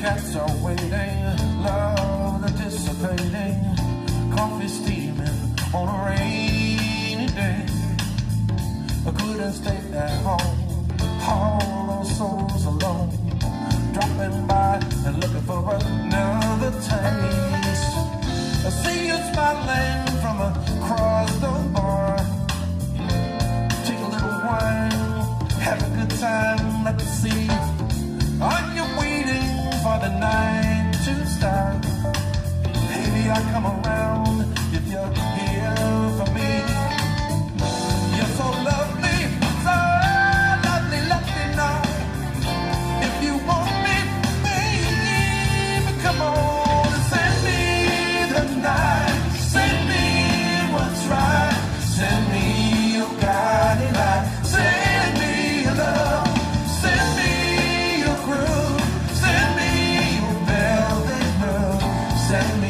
cats are waiting, love are dissipating, coffee steaming on a rainy day. I couldn't stay there. See. Send me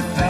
Send